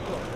campo.